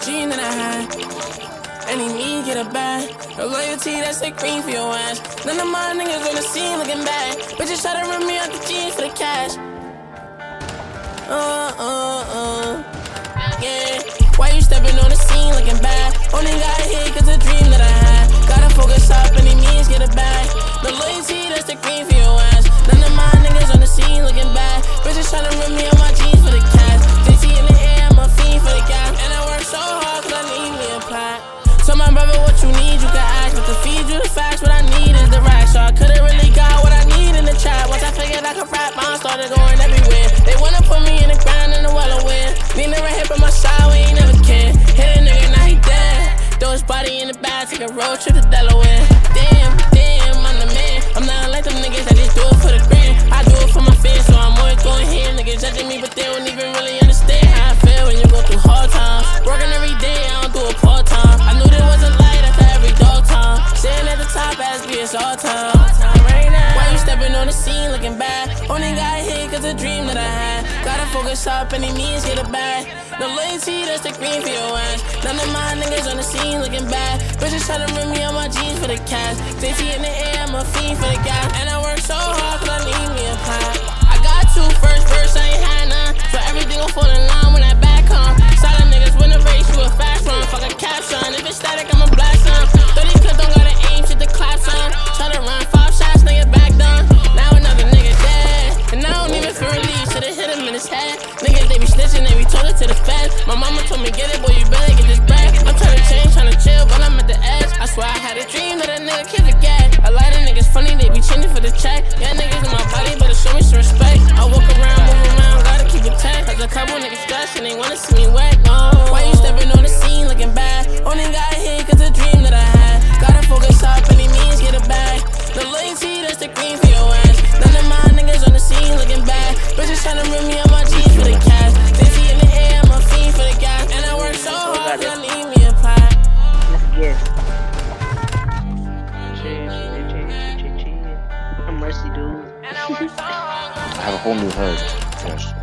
Dream that I had. Any need, get a bag. No loyalty, that's the cream for your ass. None of my niggas on the scene looking back. Bitches try to run me out the jeans for the cash. Uh, uh. Started going everywhere. They wanna put me in the ground in the well aware. Need never hit by my side, we ain't never care. Hit a nigga, now he dead. Throw his body in the bag, take a road trip the scene looking bad? Only got hit cause a dream that I had. Gotta focus up, any means get a bag. No loyalty, that's the green for your ass. None of my niggas on the scene looking bad. Bitches try to rip me on my jeans for the cash. JT in the air, I'm a fiend for the gas. And I work so hard cause I need me Niggas, they be snitching, they be told it to the feds. My mama told me, get it, boy, you better get this bag. I'm trying to change, trying to chill, but I'm at the edge. I swear I had a dream that a nigga killed a gag. A lot of niggas funny, they be changing for the check. Yeah, niggas in my body, better show me some respect. I walk around, move around, gotta keep it tight. Cause a couple niggas stressed and they wanna see me wet. No. Why you stepping on the scene looking bad? Only got hit. Yes. Cheers, cheers, cheers, cheers, cheers. Mercy, dude. I have a whole new herd. Yes.